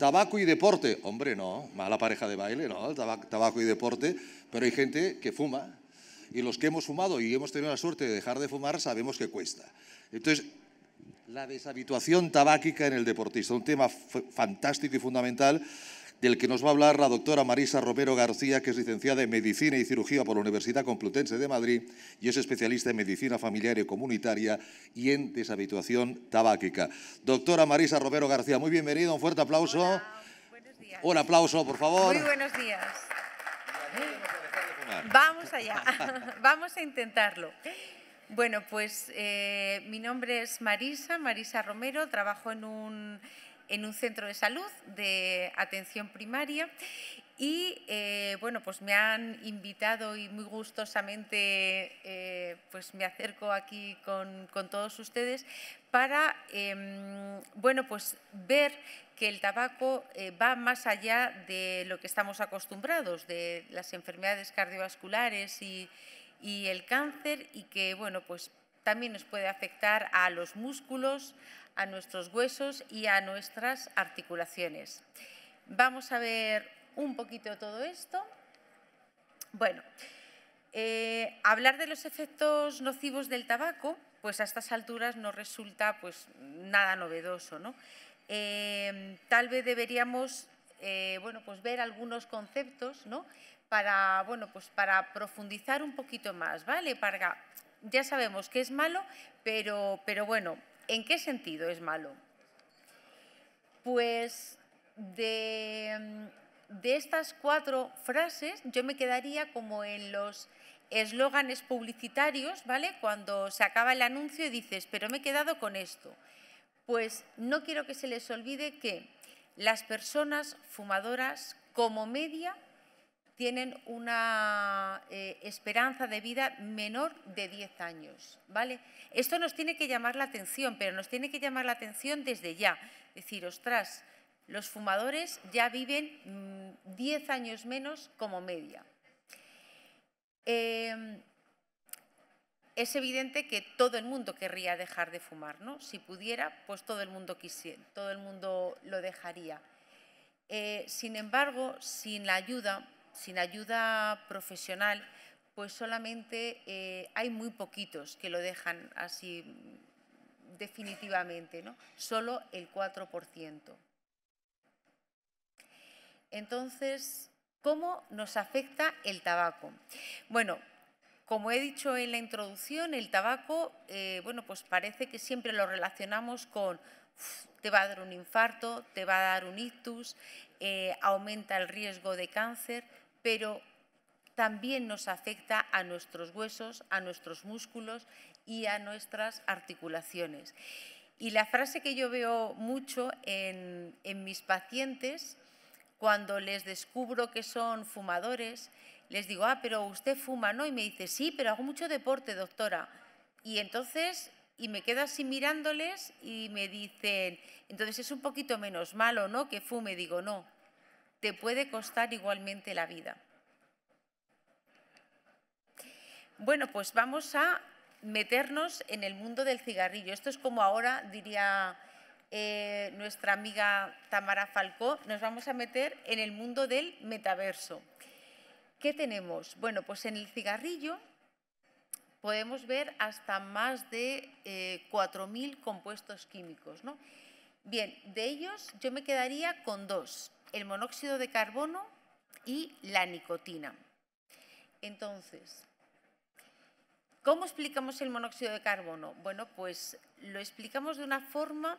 Tabaco y deporte. Hombre, no, mala pareja de baile, no, tabaco y deporte, pero hay gente que fuma y los que hemos fumado y hemos tenido la suerte de dejar de fumar sabemos que cuesta. Entonces, la deshabituación tabáquica en el deportista, un tema fantástico y fundamental del que nos va a hablar la doctora Marisa Romero García, que es licenciada en Medicina y Cirugía por la Universidad Complutense de Madrid y es especialista en Medicina Familiar y Comunitaria y en deshabituación tabáquica. Doctora Marisa Romero García, muy bienvenida, un fuerte aplauso. Hola, buenos días. Un aplauso, por favor. Muy buenos días. Vamos allá, vamos a intentarlo. Bueno, pues eh, mi nombre es Marisa, Marisa Romero, trabajo en un en un centro de salud de atención primaria y eh, bueno, pues me han invitado y muy gustosamente eh, pues me acerco aquí con, todos ustedes para em, bueno, pues ver que el tabaco eh, va más allá de lo que estamos acostumbrados, de las enfermedades cardiovasculares y, y el cáncer y que bueno, pues también nos puede afectar a los músculos, a nuestros huesos y a nuestras articulaciones. Vamos a ver un poquito todo esto. Bueno, eh, hablar de los efectos nocivos del tabaco, pues a estas alturas no resulta pues, nada novedoso. ¿no? Eh, tal vez deberíamos eh, bueno, pues ver algunos conceptos ¿no? para, bueno, pues para profundizar un poquito más. ¿vale? Para, ya sabemos que es malo, pero, pero bueno, ¿En qué sentido es malo? Pues de, estas cuatro frases yo me quedaría como en los eslóganes publicitarios, ¿vale? Cuando se acaba el anuncio y dices, pero me he quedado con esto. Pues no quiero que se les olvide que las personas fumadoras como media tienen una eh, esperanza de vida menor de 10 años. ¿vale? Esto nos tiene que llamar la atención, pero nos tiene que llamar la atención desde ya. Es decir, ostras, los fumadores ya viven 10 mm, años menos como media. Em, es evidente que todo el mundo querría dejar de fumar, ¿no? Si pudiera, pues todo el mundo quisiera, todo el mundo lo dejaría. Eh, sin embargo, sin la ayuda sin ayuda profesional, pues solamente eh, hay muy poquitos que lo dejan así definitivamente, ¿no? solo el 4%. Entonces, ¿cómo nos afecta el tabaco? Bueno, como he dicho en la introducción, el tabaco, eh, bueno, pues parece que siempre lo relacionamos con te va a dar un infarto, te va a dar un ictus, eh, aumenta el riesgo de cáncer, pero también nos afecta a nuestros huesos, a nuestros músculos y a nuestras articulaciones. Y la frase que yo veo mucho en, mis pacientes, cuando les descubro que son fumadores, les digo, ah, pero usted fuma, ¿no? Y me dice, sí, pero hago mucho deporte, doctora. Y entonces, y me quedo así mirándoles y me dicen, entonces es un poquito menos malo, ¿no? Que fume. Digo, no, te puede costar igualmente la vida. Bueno, pues vamos a meternos en el mundo del cigarrillo. Esto es como ahora diría eh, nuestra amiga Tamara Falcó, nos vamos a meter en el mundo del metaverso. ¿Qué tenemos? Bueno, pues en el cigarrillo podemos ver hasta más de 4.000 eh, compuestos químicos. ¿no? Bien, de ellos yo me quedaría con dos el monóxido de carbono y la nicotina. Entonces, ¿cómo explicamos el monóxido de carbono? Bueno, pues lo explicamos de una forma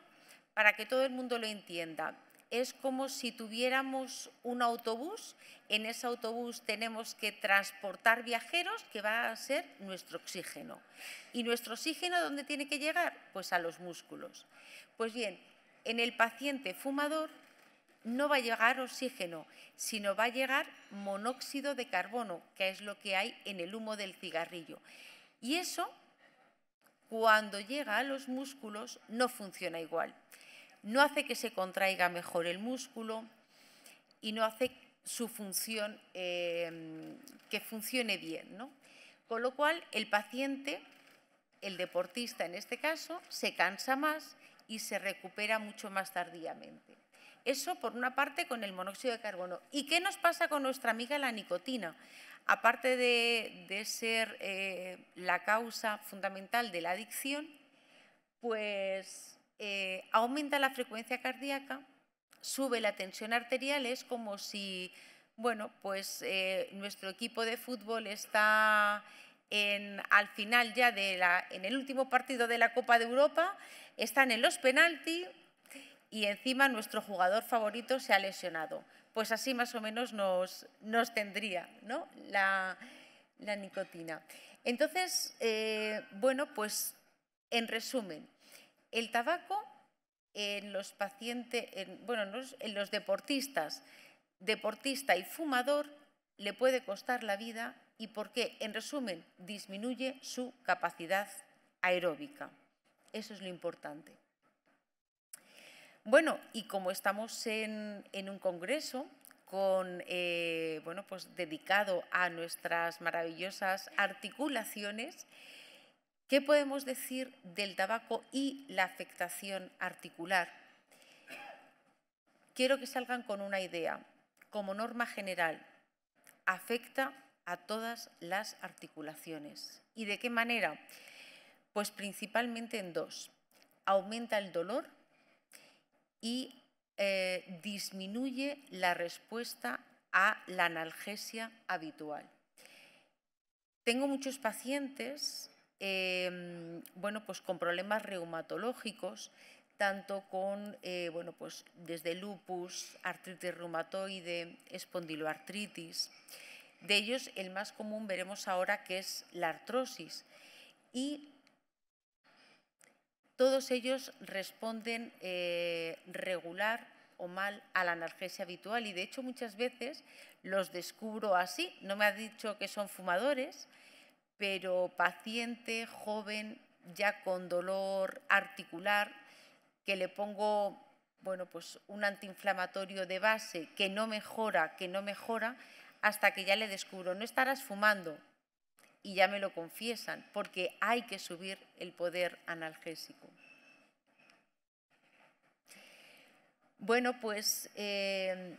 para que todo el mundo lo entienda. Es como si tuviéramos un autobús, en ese autobús tenemos que transportar viajeros, que va a ser nuestro oxígeno. ¿Y nuestro oxígeno dónde tiene que llegar? Pues a los músculos. Pues bien, en el paciente fumador no va a llegar oxígeno, sino va a llegar monóxido de carbono, que es lo que hay en el humo del cigarrillo. Y eso, cuando llega a los músculos, no funciona igual. No hace que se contraiga mejor el músculo y no hace su función eh, que funcione bien. ¿no? Con lo cual, el paciente, el deportista en este caso, se cansa más y se recupera mucho más tardíamente. Eso, por una parte, con el monóxido de carbono. ¿Y qué nos pasa con nuestra amiga la nicotina? Aparte de, ser eh, la causa fundamental de la adicción, pues eh, aumenta la frecuencia cardíaca, sube la tensión arterial, es como si, bueno, pues eh, nuestro equipo de fútbol está en, al final ya de la, en el último partido de la Copa de Europa, están en los penaltis y encima nuestro jugador favorito se ha lesionado. Pues así más o menos nos, nos tendría ¿no? la, nicotina. Entonces, eh, bueno, pues en resumen, el tabaco en los pacientes, bueno, en los deportistas, deportista y fumador, le puede costar la vida y porque, en resumen, disminuye su capacidad aeróbica. Eso es lo importante. Bueno, y como estamos en, un congreso con, eh, bueno, pues dedicado a nuestras maravillosas articulaciones, ¿qué podemos decir del tabaco y la afectación articular? Quiero que salgan con una idea. Como norma general, afecta a todas las articulaciones. ¿Y de qué manera? Pues principalmente en dos. Aumenta el dolor y eh, disminuye la respuesta a la analgesia habitual. Tengo muchos pacientes em, bueno, pues con problemas reumatológicos, tanto con, eh, bueno, pues desde lupus, artritis reumatoide, espondiloartritis. De ellos, el más común veremos ahora que es la artrosis. Y todos ellos responden eh, regular o mal a la analgesia habitual y de hecho muchas veces los descubro así. No me ha dicho que son fumadores, pero paciente joven ya con dolor articular que le pongo bueno, pues un antiinflamatorio de base que no mejora, que no mejora, hasta que ya le descubro, no estarás fumando. Y ya me lo confiesan, porque hay que subir el poder analgésico. Bueno, pues eh,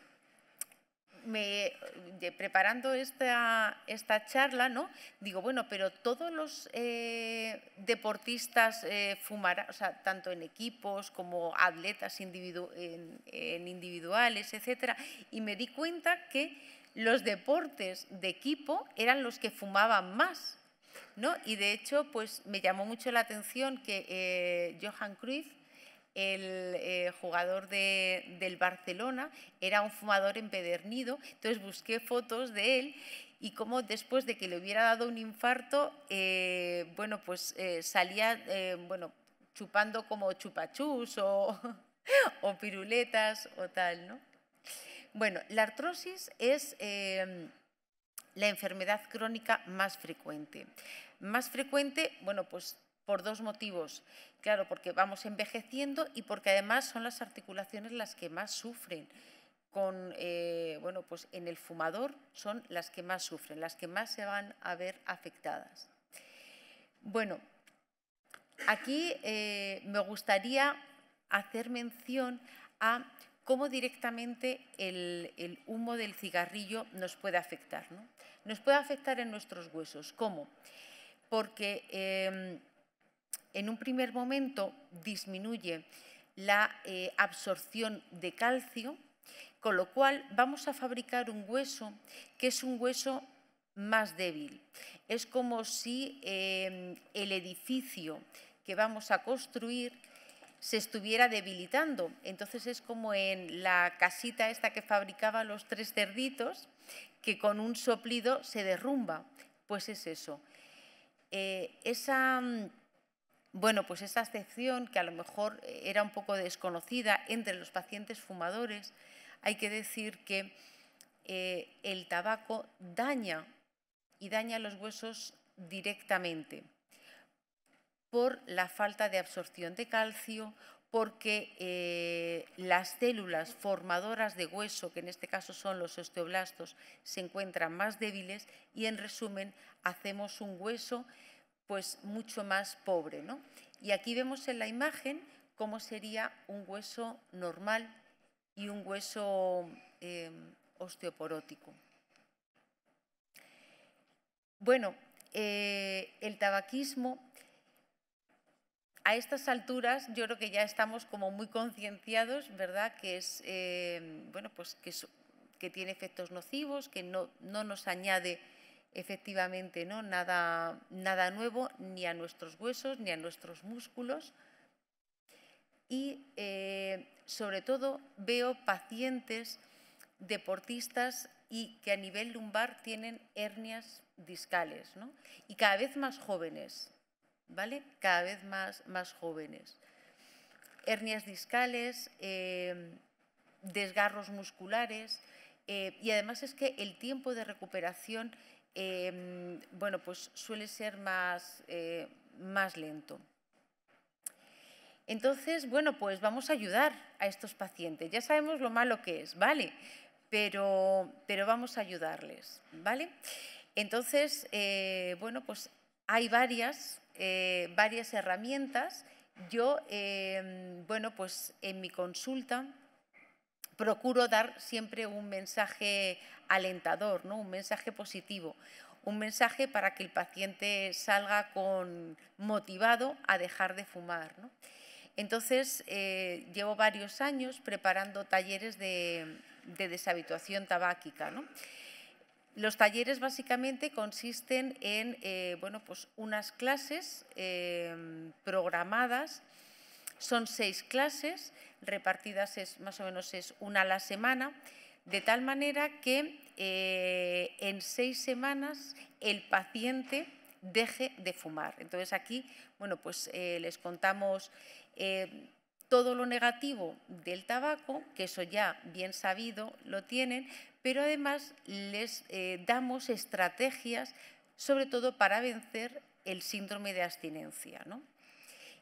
preparando esta, esta, charla, ¿no? Digo, bueno, pero todos los eh, deportistas eh, fumarán, tanto en equipos como atletas en, en, individuales, etcétera, y me di cuenta que los deportes de equipo eran los que fumaban más. ¿no? Y de hecho, pues me llamó mucho la atención que eh, Johan Cruyff, el eh, jugador del Barcelona, era un fumador empedernido. Entonces busqué fotos de él y cómo después de que le hubiera dado un infarto, eh, bueno, pues salía, bueno, chupando como chupachus o, o piruletas o tal, ¿no? Bueno, la artrosis es em, la enfermedad crónica más frecuente. Más frecuente, bueno, pues por dos motivos. Claro, porque vamos envejeciendo y porque además son las articulaciones las que más sufren. Con, eh, bueno, pues en el fumador son las que más sufren, las que más se van a ver afectadas. Bueno, aquí eh, me gustaría hacer mención a cómo directamente el, humo del cigarrillo nos puede afectar. Nos puede afectar en nuestros huesos. ¿Cómo? Porque em, en un primer momento disminuye la eh, absorción de calcio, con lo cual vamos a fabricar un hueso que es un hueso más débil. Es como si em, el edificio que vamos a construir se estuviera debilitando. Entonces es como en la casita esta que fabricaba los tres cerditos, que con un soplido se derrumba. Pues es eso. Eh, esa, mm, bueno, pues esa excepción que a lo mejor era un poco desconocida entre los pacientes fumadores, hay que decir que eh, el tabaco daña y daña los huesos directamente por la falta de absorción de calcio, porque eh, las células formadoras de hueso, que en este caso son los osteoblastos, se encuentran más débiles y en resumen hacemos un hueso pues mucho más pobre. Y aquí vemos en la imagen cómo sería un hueso normal y un hueso em, osteoporótico. Bueno, eh, el tabaquismo, a estas alturas yo creo que ya estamos como muy concienciados, ¿verdad?, que es, em, bueno, pues que, tiene efectos nocivos, que no, no nos añade efectivamente ¿no? nada, nada nuevo ni a nuestros huesos ni a nuestros músculos. Y eh, sobre todo veo pacientes deportistas y que a nivel lumbar tienen hernias discales y cada vez más jóvenes, ¿vale? Cada vez más, más jóvenes. Hernias discales, eh, desgarros musculares eh, y además es que el tiempo de recuperación Em, bueno, pues suele ser más, eh, más lento. Entonces, bueno, pues vamos a ayudar a estos pacientes. Ya sabemos lo malo que es, ¿vale? Pero, pero vamos a ayudarles, ¿vale? Entonces, bueno, pues hay varias, eh, varias herramientas. Yo, em, bueno, pues en mi consulta procuro dar siempre un mensaje alentador, ¿no? un mensaje positivo, un mensaje para que el paciente salga con, motivado a dejar de fumar. Entonces, eh, llevo varios años preparando talleres de, deshabituación tabáquica. Los talleres básicamente consisten en eh, bueno, pues unas clases eh, programadas, son seis clases, repartidas es, más o menos es una a la semana, de tal manera que eh, en seis semanas el paciente deje de fumar. Entonces aquí, bueno, pues eh, les contamos todo lo negativo del tabaco, que eso ya bien sabido lo tienen, pero además les damos estrategias, sobre todo para vencer el síndrome de abstinencia. ¿no?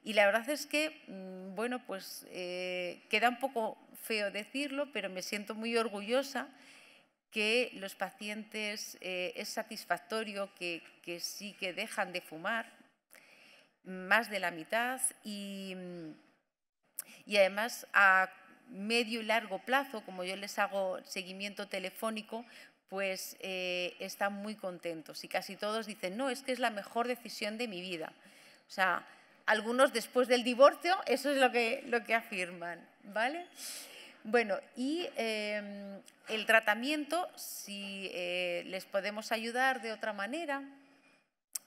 Y la verdad es que, mm, bueno, pues eh, queda un poco feo decirlo, pero me siento muy orgullosa que los pacientes eh, es satisfactorio que, sí que dejan de fumar, más de la mitad, y, y además a medio y largo plazo, como yo les hago seguimiento telefónico, pues eh, están muy contentos y casi todos dicen, no, es que es la mejor decisión de mi vida. O sea, algunos después del divorcio, eso es lo que, lo que afirman, ¿vale? Bueno, y em, el tratamiento, si eh, les podemos ayudar de otra manera,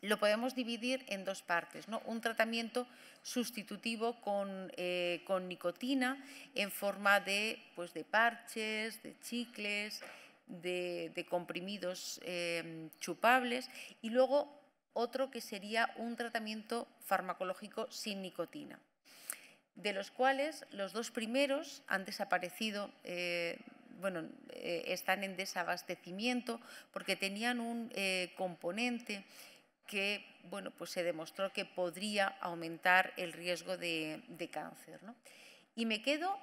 lo podemos dividir en dos partes. ¿no? Un tratamiento sustitutivo con, eh, con, nicotina en forma de, pues, de parches, de chicles, de, de comprimidos em, chupables y luego otro que sería un tratamiento farmacológico sin nicotina, de los cuales los dos primeros han desaparecido, eh, bueno, eh, están en desabastecimiento porque tenían un componente que bueno, pues se demostró que podría aumentar el riesgo de, cáncer. Y me quedo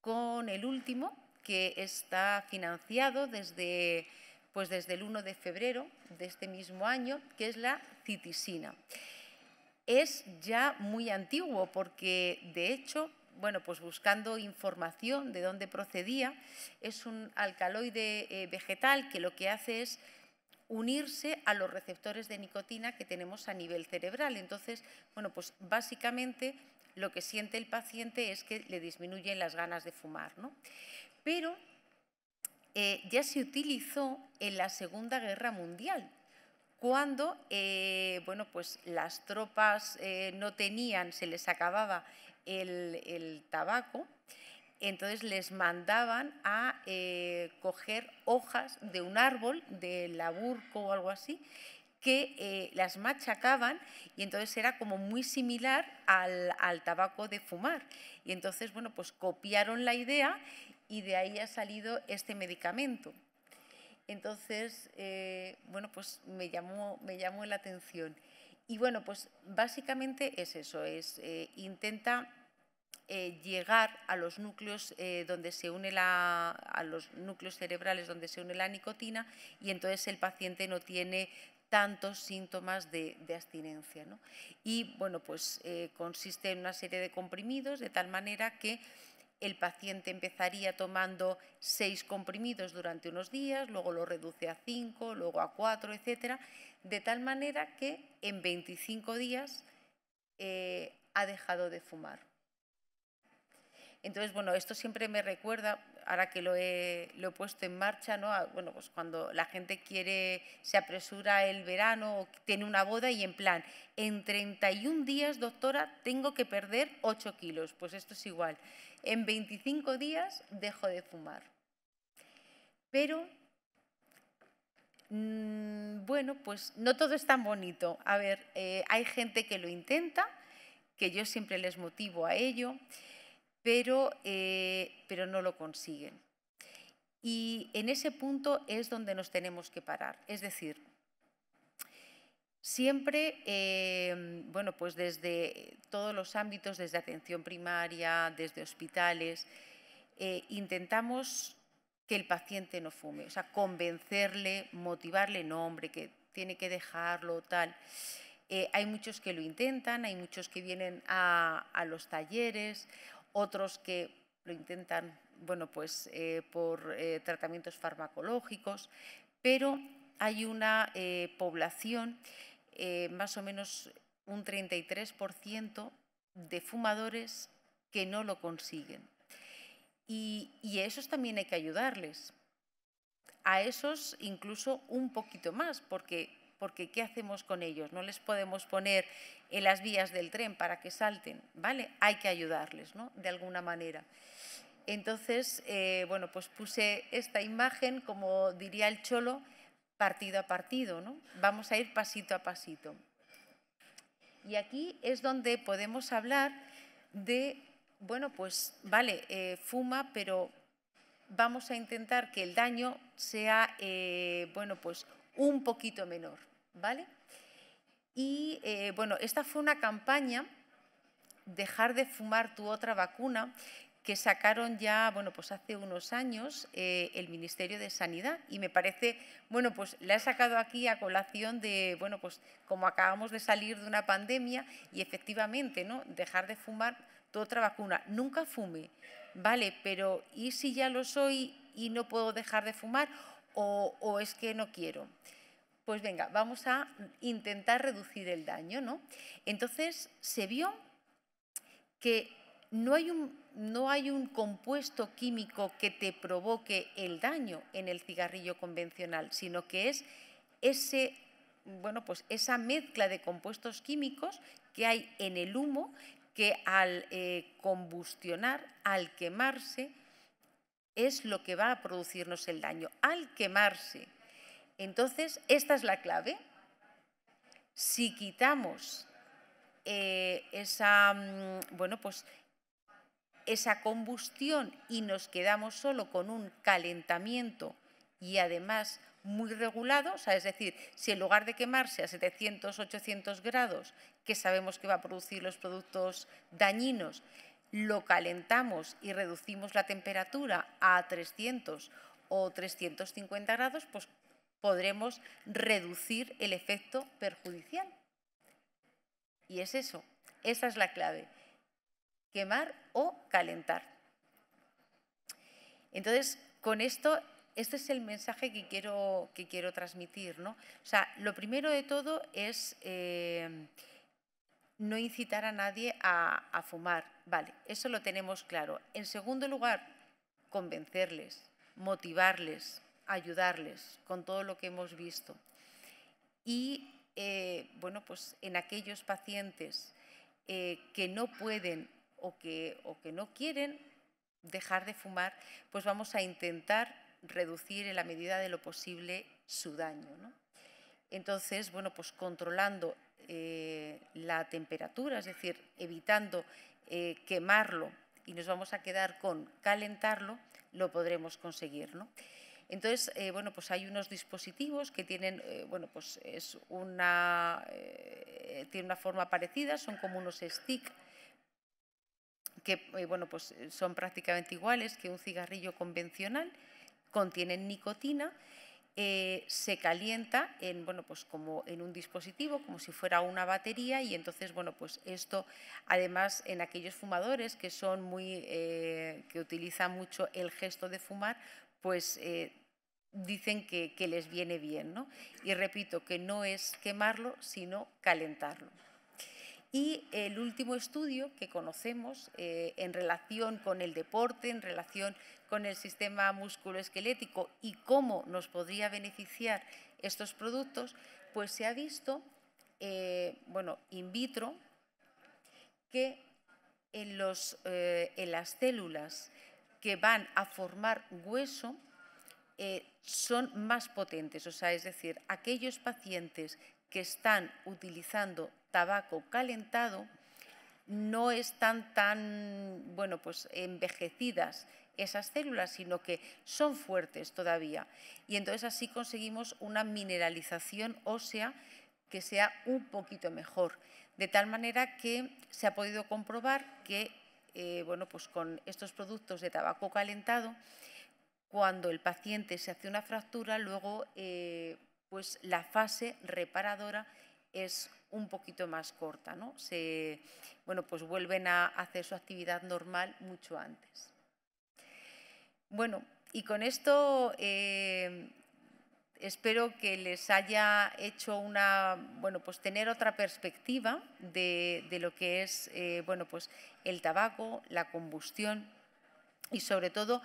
con el último, que está financiado desde pues desde el 1 de febrero de este mismo año, que es la citisina. Es ya muy antiguo porque, de hecho, bueno, pues buscando información de dónde procedía, es un alcaloide eh, vegetal que lo que hace es unirse a los receptores de nicotina que tenemos a nivel cerebral. Entonces, bueno, pues básicamente lo que siente el paciente es que le disminuyen las ganas de fumar. ¿no? Pero eh, ya se utilizó en la Segunda Guerra Mundial, cuando eh, bueno, pues las tropas eh, no tenían, se les acababa el, tabaco, entonces les mandaban a coger hojas de un árbol, de laburco o algo así, que las machacaban y entonces era como muy similar al, tabaco de fumar. Y entonces, bueno, pues copiaron la idea y de ahí ha salido este medicamento. Entonces, eh, bueno, pues me llamó, me llamó la atención. Y bueno, pues básicamente es eso, es eh, intenta eh, llegar a los núcleos donde se une la, a los núcleos cerebrales donde se une la nicotina y entonces el paciente no tiene tantos síntomas de, abstinencia. Y bueno, pues consiste en una serie de comprimidos de tal manera que el paciente empezaría tomando seis comprimidos durante unos días, luego lo reduce a cinco, luego a cuatro, etcétera, de tal manera que en 25 días eh, ha dejado de fumar. Entonces, bueno, esto siempre me recuerda, ahora que lo he, puesto en marcha, ¿no? bueno, pues cuando la gente quiere, se apresura el verano o tiene una boda y en plan, en 31 días, doctora, tengo que perder 8 kilos. Pues esto es igual. En 25 días dejo de fumar. Pero, mm, bueno, pues no todo es tan bonito. A ver, eh, hay gente que lo intenta, que yo siempre les motivo a ello pero, eh, pero no lo consiguen. Y en ese punto es donde nos tenemos que parar. Es decir, siempre, eh, bueno, pues desde todos los ámbitos, desde atención primaria, desde hospitales, eh, intentamos que el paciente no fume, o sea, convencerle, motivarle, no, hombre, que tiene que dejarlo, tal. hay muchos que lo intentan, hay muchos que vienen a, a los talleres, otros que lo intentan bueno, pues, eh, por eh, tratamientos farmacológicos, pero hay una eh, población, más o menos un 33% de fumadores que no lo consiguen. Y, a esos también hay que ayudarles. A esos incluso un poquito más, porque porque ¿qué hacemos con ellos? No les podemos poner en las vías del tren para que salten, ¿vale? Hay que ayudarles, ¿no? De alguna manera. Entonces, eh, bueno, pues puse esta imagen, como diría el cholo, partido a partido, ¿no? Vamos a ir pasito a pasito. Y aquí es donde podemos hablar de, bueno, pues vale, eh, fuma, pero vamos a intentar que el daño sea, eh, bueno, pues un poquito menor. ¿vale? Y eh, bueno, esta fue una campaña, dejar de fumar tu otra vacuna, que sacaron ya, bueno, pues hace unos años eh, el Ministerio de Sanidad y me parece, bueno, pues la he sacado aquí a colación de, bueno, pues como acabamos de salir de una pandemia y efectivamente, ¿no? Dejar de fumar tu otra vacuna. Nunca fume, ¿vale? Pero ¿y si ya lo soy y no puedo dejar de fumar o, o es que no quiero? Pues venga, vamos a intentar reducir el daño, ¿no? Entonces se vio que no hay un, no hay un compuesto químico que te provoque el daño en el cigarrillo convencional, sino que es ese, bueno, pues esa mezcla de compuestos químicos que hay en el humo que al eh, combustionar, al quemarse, es lo que va a producirnos el daño. Al quemarse, entonces, esta es la clave. Si quitamos eh, esa, mm, bueno, pues esa combustión y nos quedamos solo con un calentamiento y además muy regulado, es decir, si en lugar de quemarse a 700, 800 grados, que sabemos que va a producir los productos dañinos, lo calentamos y reducimos la temperatura a 300 o 350 grados, pues podremos reducir el efecto perjudicial. Y es eso, esa es la clave, quemar o calentar. Entonces, con esto, este es el mensaje que quiero, que quiero transmitir. ¿no? O sea, lo primero de todo es eh, no incitar a nadie a, a fumar. Vale, eso lo tenemos claro. En segundo lugar, convencerles, motivarles, ayudarles con todo lo que hemos visto. Y eh, bueno, pues en aquellos pacientes eh, que no pueden o que, o que no quieren dejar de fumar, pues vamos a intentar reducir en la medida de lo posible su daño. Entonces, bueno, pues controlando eh, la temperatura, es decir, evitando quemarlo y nos vamos a quedar con calentarlo, lo podremos conseguir. ¿no? Entonces, eh, bueno, pues hay unos dispositivos que tienen, eh, bueno, pues es una, eh, tiene una forma parecida, son como unos stick que, bueno, pues son prácticamente iguales que un cigarrillo convencional, contienen nicotina se calienta en, bueno, pues como en un dispositivo, como si fuera una batería, y entonces, bueno, pues esto, además, en aquellos fumadores que son muy, que utilizan mucho el gesto de fumar, pues dicen que, les viene bien, ¿no? Y repito, que no es quemarlo, sino calentarlo. Y el último estudio que conocemos en relación con el deporte, en relación con el sistema musculoesquelético y cómo nos podría beneficiar estos productos, pues se ha visto, eh, bueno, in vitro, que en, los, eh, en, las células que van a formar hueso eh, son más potentes, o sea, es decir, aquellos pacientes que están utilizando tabaco calentado no están tan, bueno, pues envejecidas esas células, sino que son fuertes todavía. Y entonces así conseguimos una mineralización ósea que sea un poquito mejor. De tal manera que se ha podido comprobar que eh, bueno, pues con estos productos de tabaco calentado, cuando el paciente se hace una fractura, luego eh, pues la fase reparadora es un poquito más corta. ¿no? Se, bueno, pues vuelven a hacer su actividad normal mucho antes. Bueno, y con esto eh, espero que les haya hecho una, bueno, pues tener otra perspectiva de, lo que es, eh, bueno, pues el tabaco, la combustión y sobre todo,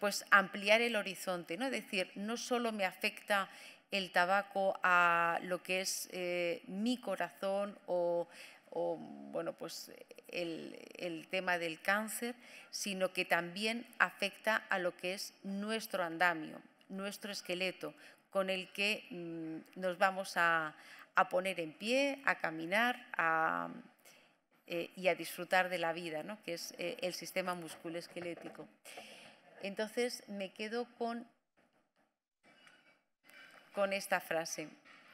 pues ampliar el horizonte, ¿no? Es decir, no solo me afecta el tabaco a lo que es eh, mi corazón o bueno, pues el, tema del cáncer, sino que también afecta a lo que es nuestro andamio, nuestro esqueleto, con el que mm, nos vamos a, poner en pie, a caminar eh, y a disfrutar de la vida, ¿no? que es eh, el sistema musculoesquelético. Entonces me quedo con, con esta frase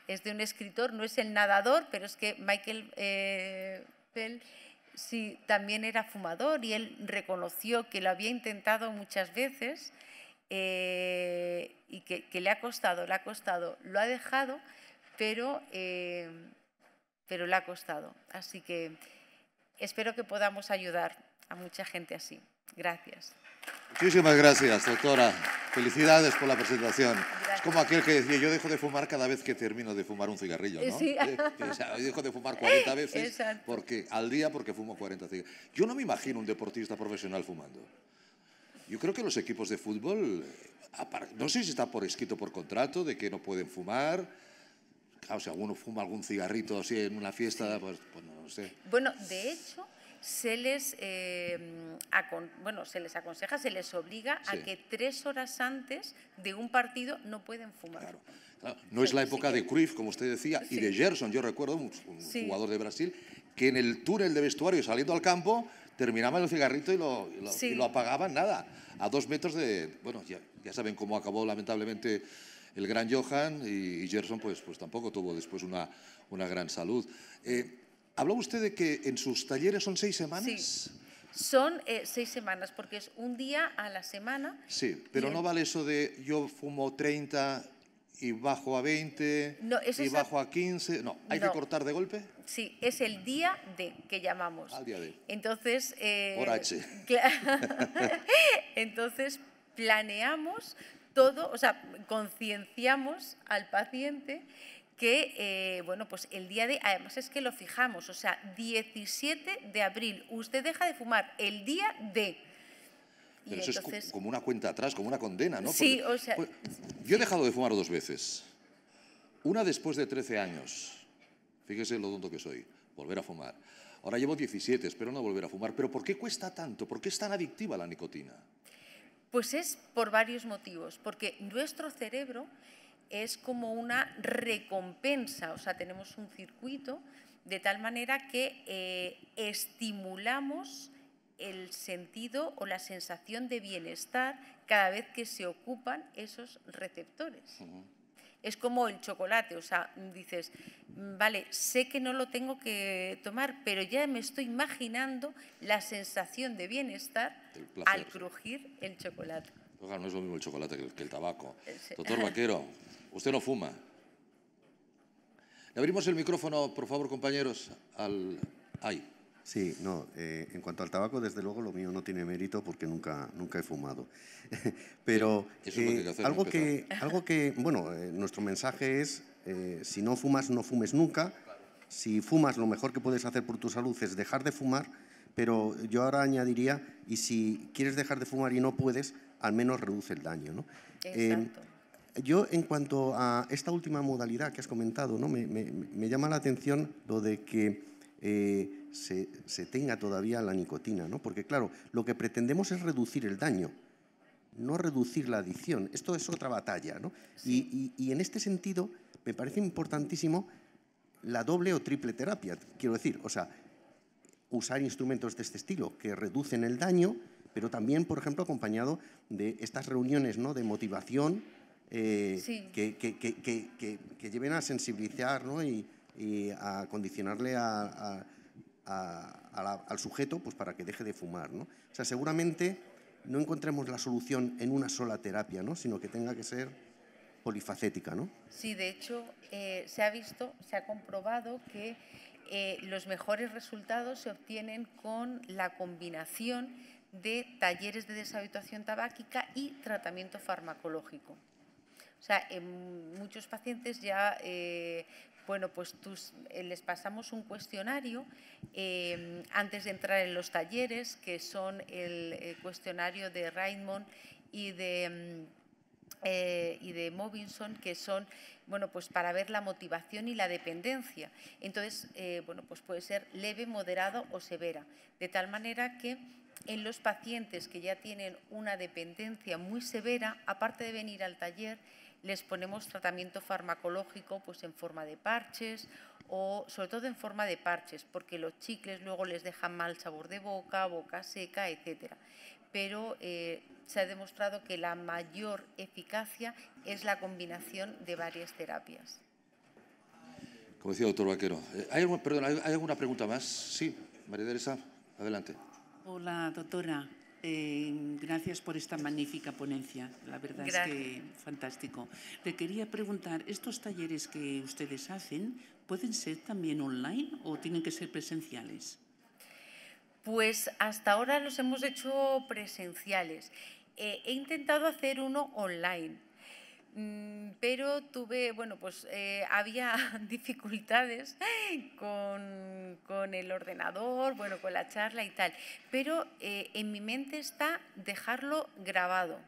es de un escritor, no es el nadador, pero es que Michael eh, Pell sí, también era fumador y él reconoció que lo había intentado muchas veces eh, y que, le ha costado, le ha costado, lo ha dejado, pero, eh, pero le ha costado. Así que espero que podamos ayudar a mucha gente así. Gracias. Muchísimas gracias, doctora. Felicidades por la presentación. Es como aquel que decía, yo dejo de fumar cada vez que termino de fumar un cigarrillo, ¿no? Sí. yo dejo de fumar 40 veces porque, al día porque fumo 40 cigarrillos. Yo no me imagino un deportista profesional fumando. Yo creo que los equipos de fútbol, no sé si está por escrito por contrato de que no pueden fumar. Claro, si alguno fuma algún cigarrito así en una fiesta, pues, pues no sé. Bueno, de hecho, se les, eh, bueno, se les aconseja, se les obliga a que tres horas antes de un partido no pueden fumar. No es la época de Cruyff, como usted decía, y de Gerson. Yo recuerdo un, jugador de Brasil que en el túnel de vestuario saliendo al campo terminaba el cigarrito y lo, lo, apagaban, nada, a dos metros de... Bueno, ya, ya, saben cómo acabó lamentablemente el gran Johan y, Gerson pues, pues tampoco tuvo después una, una gran salud. Eh, Habló usted de que en sus talleres son seis semanas. Sí. Son eh, seis semanas, porque es un día a la semana. Sí, pero no vale eso de yo fumo 30 y bajo a 20 y bajo a 15. No, ¿hay que cortar de golpe? Sí, es el día de que llamamos. Al día de. Entonces. Eh, Por H. Entonces, planeamos todo, o sea, concienciamos al paciente que, eh, bueno, pues el día de, además es que lo fijamos, o sea, 17 de abril, usted deja de fumar el día de... Pero eso es como una cuenta atrás, como una condena, ¿no? Sí, o sea... Pues, yo he dejado de fumar dos veces. Una después de 13 años. Fíjese lo tonto que soy. Volver a fumar. Ahora llevo 17, espero no volver a fumar. Pero ¿por qué cuesta tanto? ¿Por qué es tan adictiva la nicotina? Pues es por varios motivos. Porque nuestro cerebro es como una recompensa, o sea, tenemos un circuito de tal manera que eh, estimulamos el sentido o la sensación de bienestar cada vez que se ocupan esos receptores. Es como el chocolate, o sea, dices, vale, sé que no lo tengo que tomar, pero ya me estoy imaginando la sensación de bienestar al crujir el chocolate. Oiga, no es lo mismo el chocolate que el, que el tabaco. Eh, sí. Doctor Vaquero, usted no fuma. Le abrimos el micrófono, por favor, compañeros, al... Ay. Sí, no, eh, en cuanto al tabaco, desde luego lo mío no tiene mérito porque nunca, nunca he fumado. Pero Eso es lo que hay que eh, hacer, no algo, que, algo que, bueno, eh, nuestro mensaje es, eh, si no fumas, no fumes nunca. Si fumas, lo mejor que puedes hacer por tu salud es dejar de fumar, pero yo ahora añadiría, y si quieres dejar de fumar y no puedes, al menos reduce el daño. ¿no? Eh, Exacto. Yo, en cuanto a esta última modalidad que has comentado, ¿no? me, me- me llama la atención lo de que eh, se, se tenga todavía la nicotina, ¿no? porque claro, lo que pretendemos es reducir el daño, no reducir la adicción. Esto es otra batalla. ¿no? Y, y- y en este sentido, me parece importantísimo la doble o triple terapia, quiero decir, o sea, usar instrumentos de este estilo que reducen el daño, pero también, por ejemplo, acompañado de estas reuniones ¿no? de motivación eh, Sí. que, que- que- que- que- que lleven a sensibilizar ¿no? y, y a condicionarle a- a- a- a la- al sujeto pues, para que deje de fumar. ¿no? O sea, seguramente no encontremos la solución en una sola terapia, ¿no? sino que tenga que ser polifacética. ¿no? Sí, de hecho, eh, se ha visto, se ha comprobado que eh, los mejores resultados se obtienen con la combinación de talleres de deshabituación tabáquica y tratamiento farmacológico. O sea, en muchos pacientes ya, eh, bueno, pues eh, les pasamos un cuestionario eh, antes de entrar en los talleres, que son el, eh, cuestionario de Raymond y de, mm, eh, y de Movinson, que son bueno, pues para ver la motivación y la dependencia. Entonces, bueno, pues puede ser leve, moderado o severa, de tal manera que en los pacientes que ya tienen una dependencia muy severa, aparte de venir al taller, les ponemos tratamiento farmacológico pues en forma de parches o sobre todo en forma de parches, porque los chicles luego les dejan mal sabor de boca, boca seca, etcétera. Pero eh, se ha demostrado que la mayor eficacia es la combinación de varias terapias. Como decía el doctor Vaquero. Eh, ¿hay, algún- perdón, ¿hay, hay alguna pregunta más? Sí, María Teresa, adelante. Hola, doctora. Eh, gracias por esta magnífica ponencia. La verdad Gracias. es que fantástico. Le quería preguntar, ¿estos talleres que ustedes hacen pueden ser también online o tienen que ser presenciales? Pues hasta ahora los hemos hecho presenciales. Eh, he intentado hacer uno online, pero tuve, bueno, pues eh, había dificultades con, con el ordenador, bueno, con la charla y tal. Pero eh, en mi mente está dejarlo grabado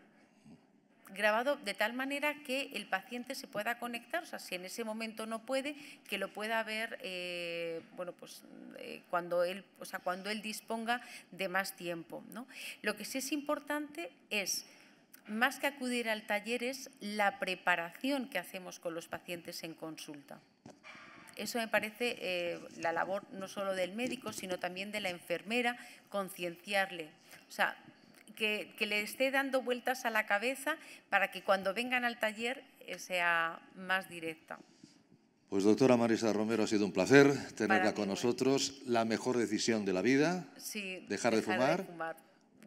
grabado de tal manera que el paciente se pueda conectar, o sea, si en ese momento no puede, que lo pueda ver, eh, bueno, pues cuando él, o sea, cuando él disponga de más tiempo, ¿no? Lo que sí es importante es más que acudir al taller es la preparación que hacemos con los pacientes en consulta. Eso me parece eh, la labor no solo del médico, sino también de la enfermera, concienciarle. O sea, que, que le esté dando vueltas a la cabeza para que cuando vengan al taller eh, sea más directa. Pues doctora Marisa Romero, ha sido un placer tenerla con nosotros. La mejor decisión de la vida, Sí, dejar de fumar.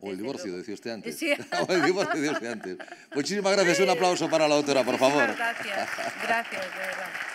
O el divorcio, decía usted antes. Sí. o el divorcio, decía usted antes. Muchísimas gracias. Un aplauso para la doctora, por favor. Muchísimas gracias. Gracias, de verdad.